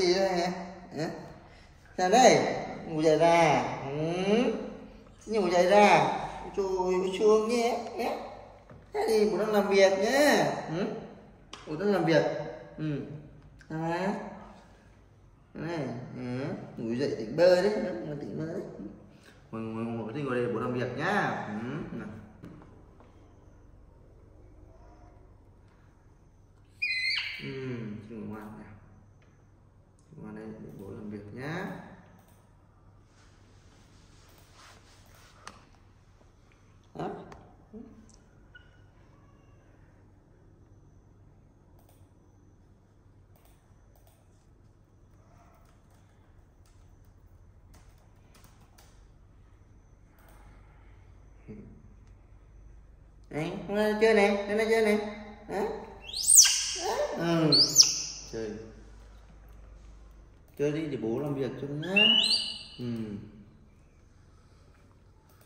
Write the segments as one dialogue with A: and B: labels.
A: gì đây hả à? sao đây, ngủ dậy ra ừ. ngủ dậy ra trời ơi chuông nhé thế thì bố đang làm việc nhé ừ. bố đang làm việc ừ à. này ừ. ngủ dậy tỉnh bơ đấy mà tỉnh bơ đấy ngồi ngồi ngồi thì ngồi đây bố làm việc nhá ừ. nào. Ừ, ngủ ngoan nào ngoan đây để bố làm việc này chơi nè chơi nè đó. Ừ chơi đi để bố làm việc cho nhá. Ừ.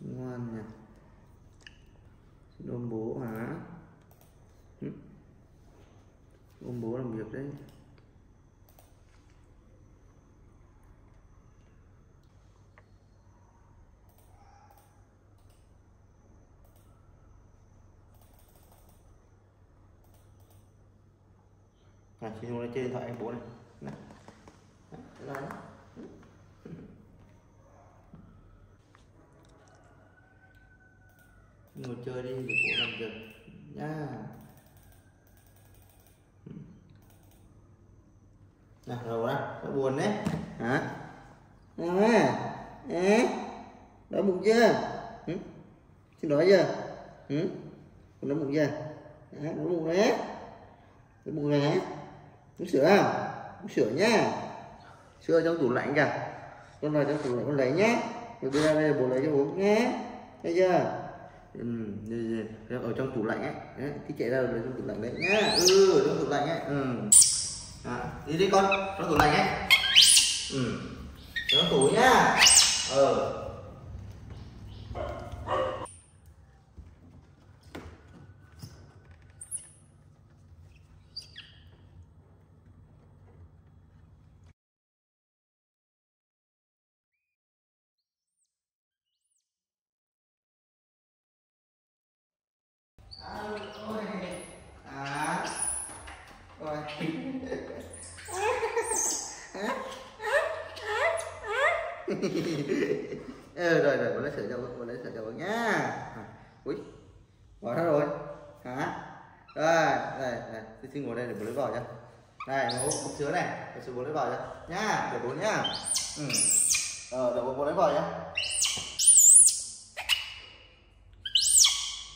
A: Ngoan nhỉ. Ôm bố hả? Ừ. ôm bố làm việc đấy. À chị ngồi chơi điện thoại anh bố này. Này. Đấy, ngồi chơi đi thì cũng làm việc nha. Nào đầu ra nó buồn đấy. Hả? À, à, đói bụng chưa? Ừ? xin đói chưa? Ừ? đói bụng chưa? À, đói bụng đấy. Đói bụng này hả uống sữa không? Uống sữa nhá sữa trong tủ lạnh kìa con này trong tủ lạnh con lấy nhé, rồi đưa ra đây bố lấy cho bố nhé. Thấy chưa? Ừ, ở trong tủ lạnh ấy. Đấy, cái chạy ra được trong tủ lạnh đấy nhá ừ trong tủ lạnh ấy. Ừ. À, đi đi con trong tủ lạnh ấy. Ừ. Trong tủ nhá. Ờ rồi rồi lấy sợi cho lấy cho nhá. À, ui bỏ ra rồi. Hả? Đây, đây đây tôi xin ngồi đây để bố lấy vào cho này bố bố chứa này để xin bố lấy vào cho nhá để bố nhá. Ừ. Ờ để bố bố lấy vào nhá.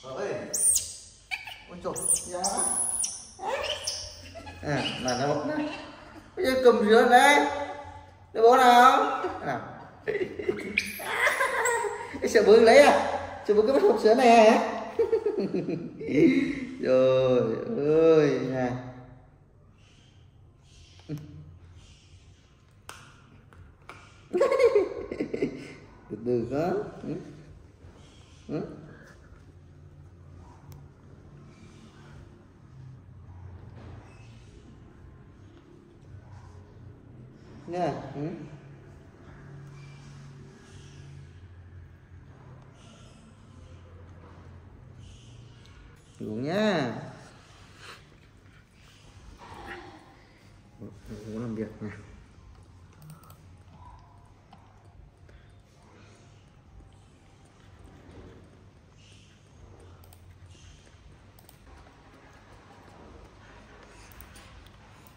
A: Rồi ôi trời nhá, à là nó bây giờ cầm sữa đấy để bố nào? Nào cái sợ bữa lấy à? Sợ bữa cái bắt hộp sữa này à? hả rồi, ơi nè từ từ có ừ. Ừ. nha ừ ngủ nhá ngủ làm việc nè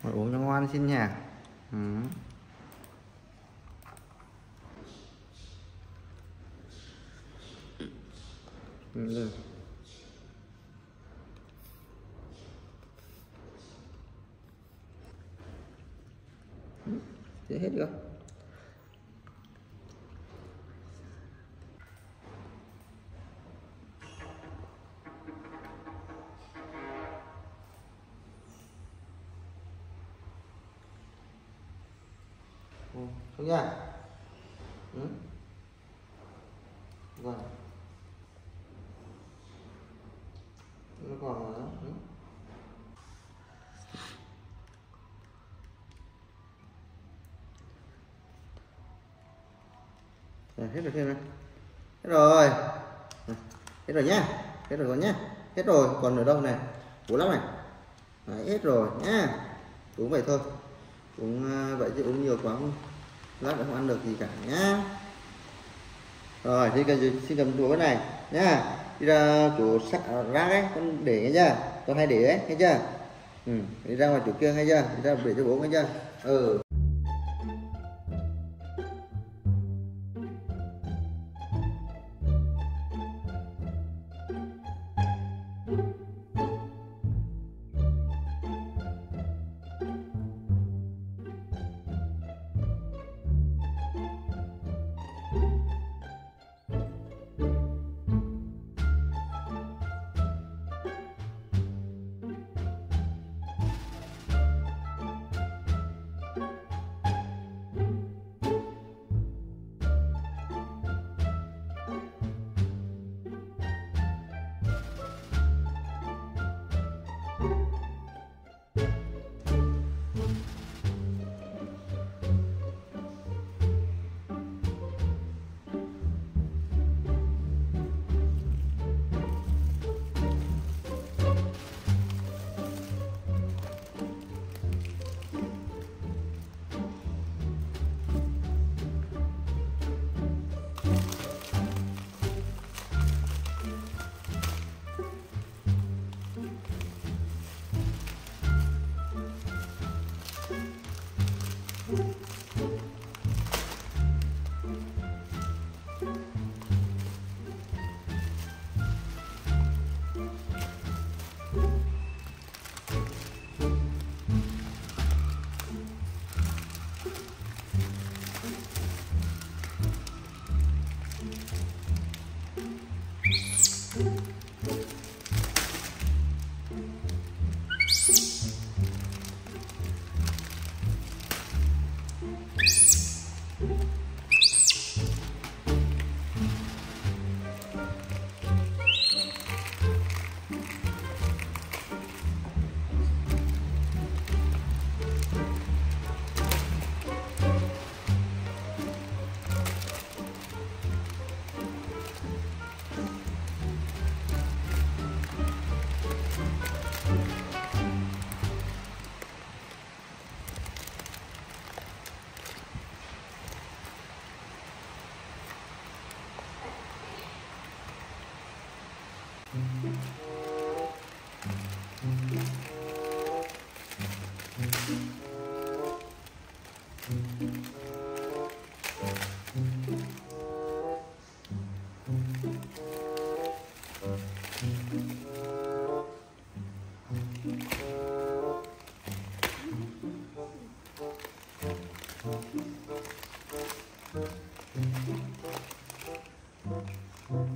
A: Ngồi uống cho ngoan xin nhà ừ. Ừ. Thế hết được ừ. không nha ừ. rồi nó còn nữa ừ. Rồi hết rồi thêm này. Hết rồi. Hết rồi nhá. Hết rồi nhá. Hết rồi còn ở đâu này? Uống lắm này. Đấy, hết rồi nhá. Uống vậy thôi. Uống ờ, vậy chứ uống nhiều quá không lát nữa không ăn được gì cả nhá. Rồi thì cần xin cầm đũa cái này nhá. Đi ra chỗ à, rác ấy con để nghe chưa? Con hay để ấy nghe chưa? Ừ đi ra ngoài chỗ kia nghe chưa? Đi ra để cho bố nghe chưa? Ừ.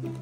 A: うん。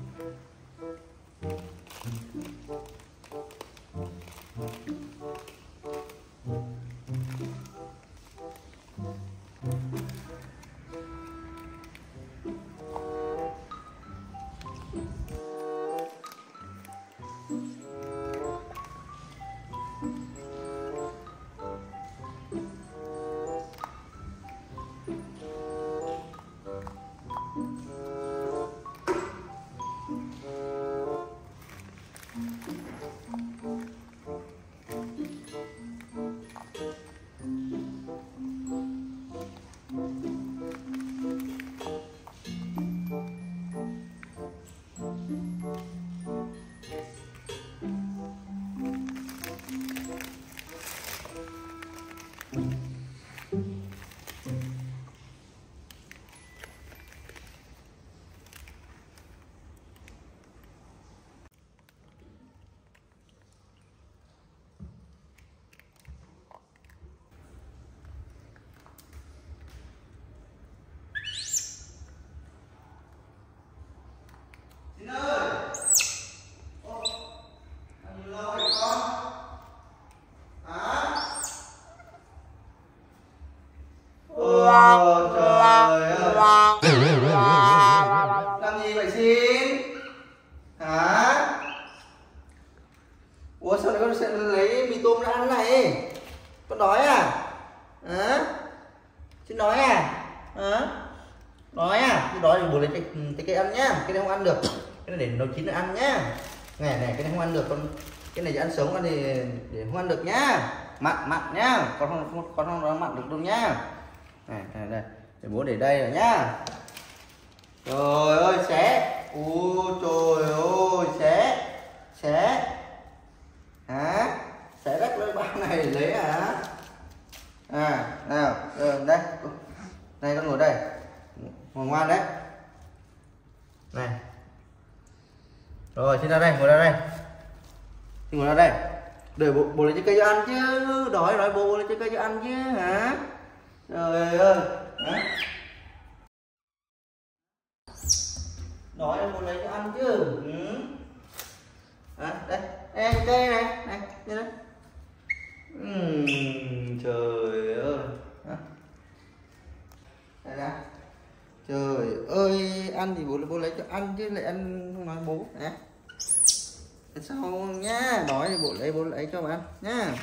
A: Này này cái này không ăn được con cái này ăn sống ăn thì để không ăn được nhá. Mặn mặn nhá. Con không con, con không nó mặn được đâu nhá. Này này đây để bố để đây rồi nhá. Trời ơi xé. Ui trời ơi xé. Xé. Hả? Xé rách lấy bao này lấy hả? À nào ờ, đây. Đây con ngồi đây. Ngồi ngoan đấy. Này rồi xin ra đây ngồi ra đây. Xin ngồi ra đây. Để bộ bộ lấy trái cây cho ăn chứ. Đói đói bộ lấy trái cây cho ăn chứ hả? Trời ơi hả? Đói bộ lấy cho ăn chứ ừ. à, đây. Đây cây này này đây đây uhm, trời ơi. À. đây nè trời ơi, ăn thì bố bố lấy cho ăn chứ lại ăn không nói bố nè sao nhá, nói thì bố lấy bố lấy cho ăn nhá.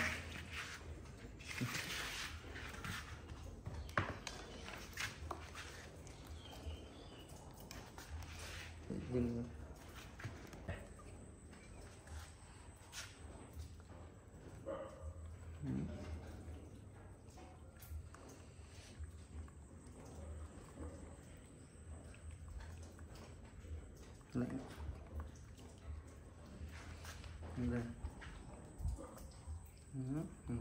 A: Lạnh đây ừ, ừ,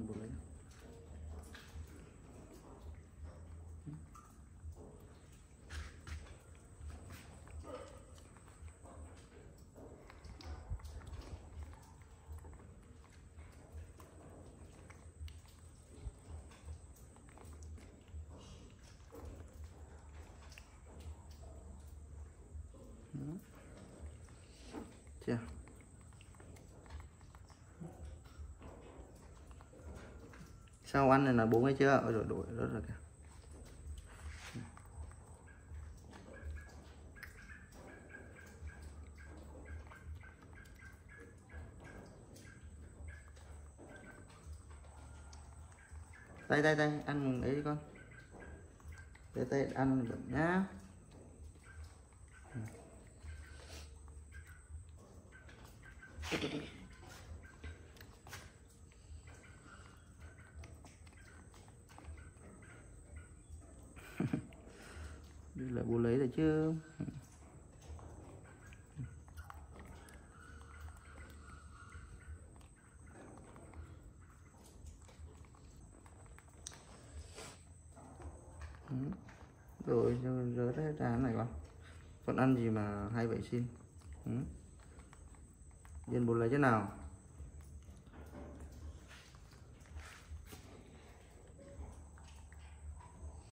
A: chưa. Sau ăn này là bốn cái chưa? Rồi đổi rất là kìa. Tay tay tay, ăn ấy đi con. Tay tay, ăn được nhá đây là bố lấy rồi chứ. Rồi rớt hết ra này con. Còn ăn gì mà hay vậy xin? Ừ. yên bột lấy thế nào?